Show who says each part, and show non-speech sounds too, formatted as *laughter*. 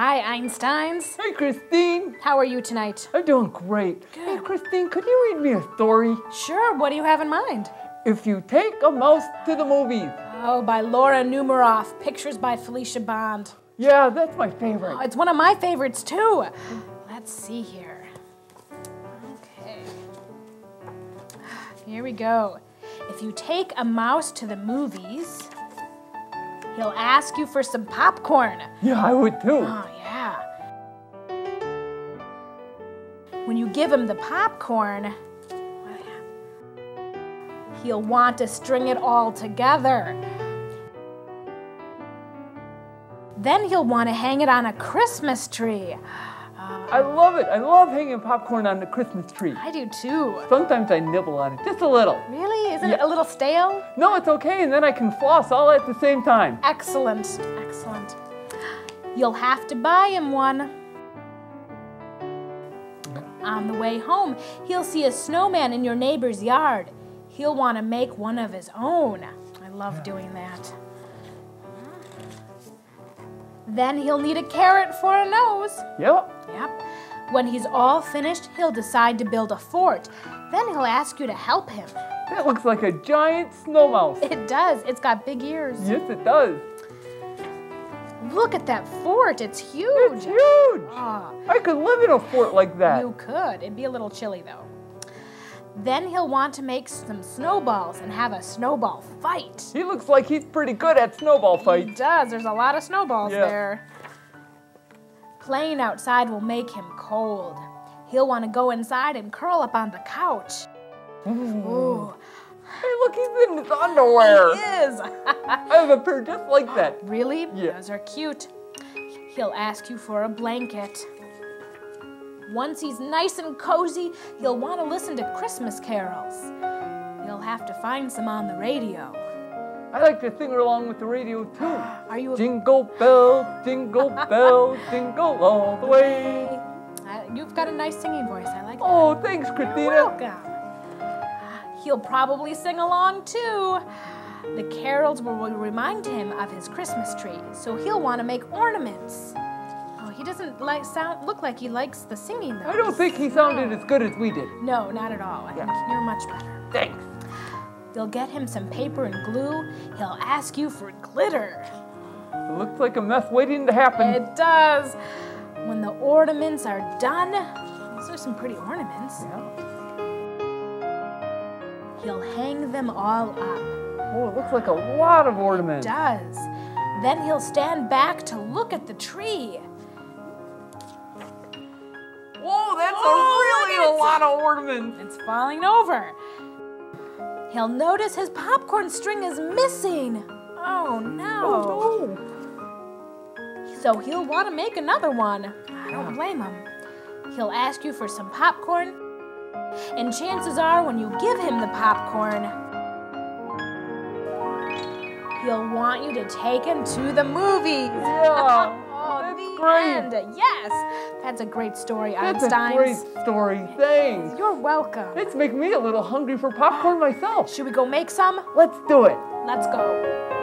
Speaker 1: Hi, Einsteins.
Speaker 2: Hey, Christine.
Speaker 1: How are you tonight?
Speaker 2: I'm doing great. Hey, Christine, could you read me a story?
Speaker 1: Sure, what do you have in mind?
Speaker 2: If you take a mouse to the movies.
Speaker 1: Oh, by Laura Numeroff. Pictures by Felicia Bond.
Speaker 2: Yeah, that's my favorite.
Speaker 1: Oh, it's one of my favorites, too. Let's see here. Okay. Here we go. If you take a mouse to the movies, he'll ask you for some popcorn.
Speaker 2: Yeah, I would too.
Speaker 1: Oh, yeah. When you give him the popcorn, he'll want to string it all together. Then he'll want to hang it on a Christmas tree.
Speaker 2: I love it. I love hanging popcorn on the Christmas tree.
Speaker 1: I do too.
Speaker 2: Sometimes I nibble on it, just a little.
Speaker 1: Really? Isn't it a little stale?
Speaker 2: No, it's okay, and then I can floss all at the same time.
Speaker 1: Excellent. Excellent. You'll have to buy him one. On the way home, he'll see a snowman in your neighbor's yard. He'll want to make one of his own. I love doing that. Then he'll need a carrot for a nose.
Speaker 2: Yep.
Speaker 1: Yep. When he's all finished, he'll decide to build a fort. Then he'll ask you to help him.
Speaker 2: That looks like a giant snow mouse.
Speaker 1: It does. It's got big ears.
Speaker 2: Yes, it does.
Speaker 1: Look at that fort. It's huge.
Speaker 2: It's huge.
Speaker 1: Ah.
Speaker 2: I could live in a fort like that.
Speaker 1: You could. It'd be a little chilly though. Then he'll want to make some snowballs and have a snowball fight.
Speaker 2: He looks like he's pretty good at snowball fights.
Speaker 1: He does. There's a lot of snowballs
Speaker 2: Yeah.
Speaker 1: there. Playing outside will make him cold. He'll want to go inside and curl up on the couch. Mm. Ooh,
Speaker 2: Hey, look, he's in his underwear.
Speaker 1: he is. *laughs*
Speaker 2: I have a pair just like that.
Speaker 1: really?
Speaker 2: Yeah.
Speaker 1: Those are cute. He'll ask you for a blanket. Once he's nice and cozy, he'll want to listen to Christmas carols. You'll have to find some on the radio.
Speaker 2: I like to sing along with the radio too. *gasps*
Speaker 1: Are you a
Speaker 2: Jingle bell, jingle *laughs* bell, jingle all the way.
Speaker 1: You've got a nice singing voice. I like that.
Speaker 2: Oh, thanks, Christina.
Speaker 1: You're Welcome. He'll probably sing along too. The carols will remind him of his Christmas tree, so he'll want to make ornaments. Oh, he doesn't like sound look like he likes the singing though.
Speaker 2: I don't think he sounded as good as we did.
Speaker 1: No, not at all. I think you're much better.
Speaker 2: Thanks.
Speaker 1: You'll get him some paper and glue. He'll ask you for glitter.
Speaker 2: It looks like a mess waiting to happen.
Speaker 1: It does. When the ornaments are done, those are some pretty ornaments.
Speaker 2: Yeah.
Speaker 1: He'll hang them all up.
Speaker 2: Oh, it looks like a lot of ornaments.
Speaker 1: It does. Then he'll stand back to look at the tree.
Speaker 2: Whoa, that's
Speaker 1: Oh,
Speaker 2: a really a lot of ornaments.
Speaker 1: It's falling over. He'll notice his popcorn string is missing. Oh no.
Speaker 2: Oh,
Speaker 1: So he'll want to make another one. I don't blame him. He'll ask you for some popcorn. And chances are, when you give him the popcorn, he'll want you to take him to the movies.
Speaker 2: Yeah. *laughs* Great.
Speaker 1: end. Uh, yes. That's a great story,
Speaker 2: That's a
Speaker 1: Einstein.
Speaker 2: great story. Thanks.
Speaker 1: You're welcome.
Speaker 2: It's making me a little hungry for popcorn myself.
Speaker 1: Should we go make some?
Speaker 2: Let's do it.
Speaker 1: Let's go.